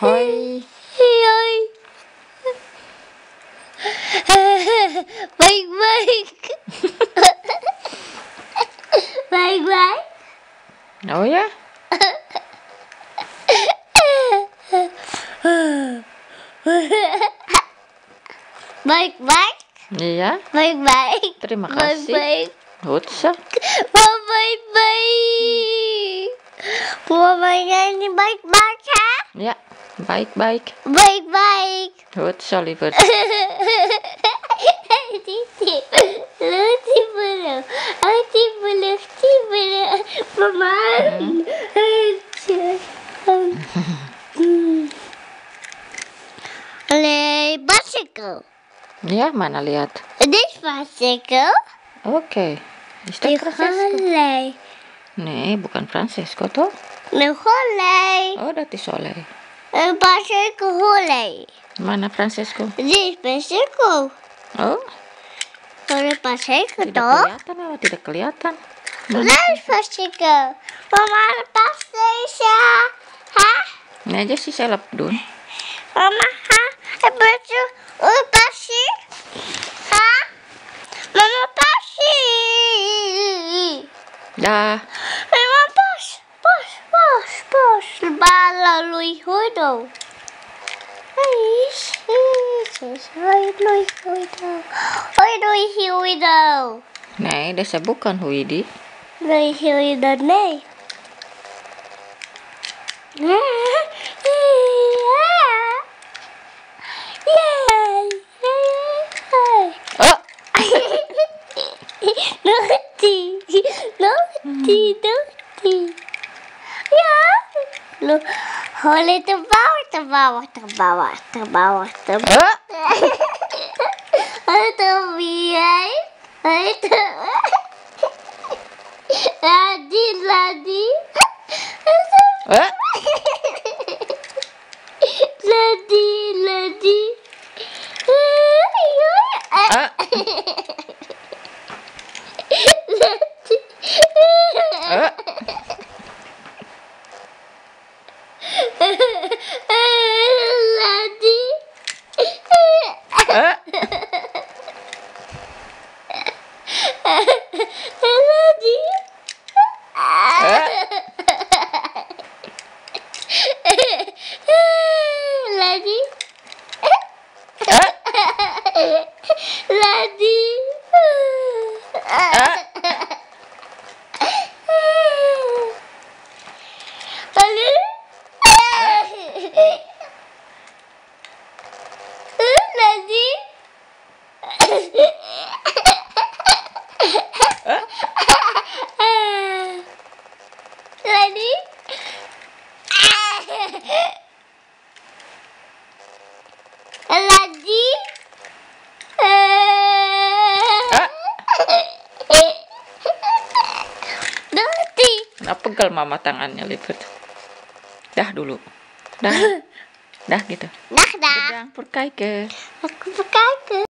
Thôi ơi Mình mình Mình mình Nổi á Big Mac. Iya. Big Mac. Terima kasih. Big Mac. Big Mac. Mama, mijn jij die bike maken? Ja, bike, bike. Bike, bike. Goed zal lieverd. Mama. Allee, eh, bicycle. Ja, mijn nou, aliat. Dit is bicycle. Oké. Okay. Is dat graag? Nee, bukan Francesco toch? De Holly. Oh, dat is Olé. Een bicycle Holly. Mana Francesco? This bicycle. Oh, Een bicycle tidak toch? kelihatan apa tidak kelihatan? This bicycle. Mama pas deze. Hah? Nee, aja sih saya lap doen. Mama, ha? Hebben ze een passie? Ha? Mama, passie! Dah. Mama, pas, pas, pas, pas. Bala, lui, hoi, lui, huido. Hoi, lui, huido. Nee, desa bukan Huidi. Lui, huido, nee. Oh, naughty, naughty, naughty. Yeah. No, holy the bower, the bower, the bower, bower, bower. I don't be right. I don't. Laddy, laddy. Nah, pegel mama tangannya lieverd. Dah dulu. Dah. Dah gitu. Dag. Bedankt voor het kijken. Aku bekijken.